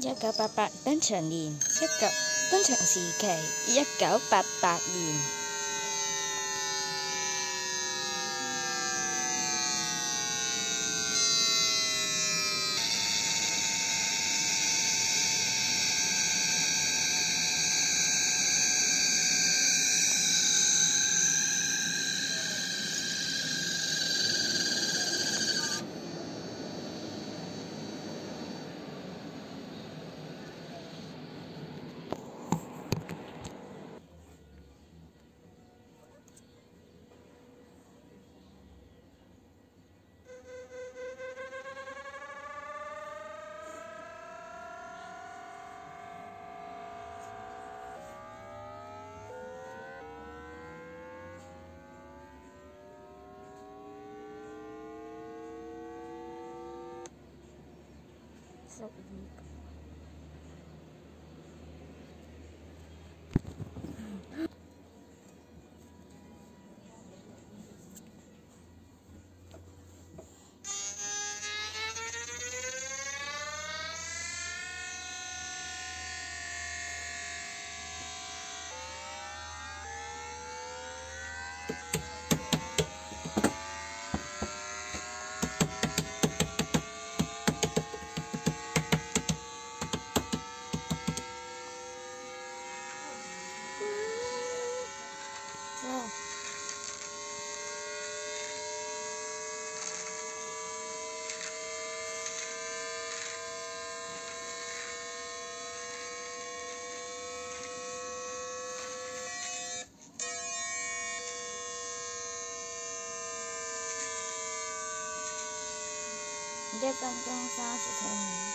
一九八八登场年，一九登场时期一九八八年。Dầu. Datang, 红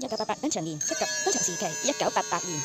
一九八八登場年，一九登場時期一九八八年。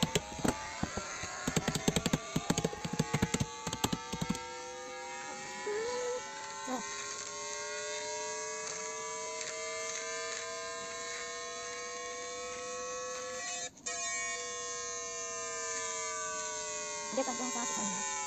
이제 깜짝 사왔을 거예요.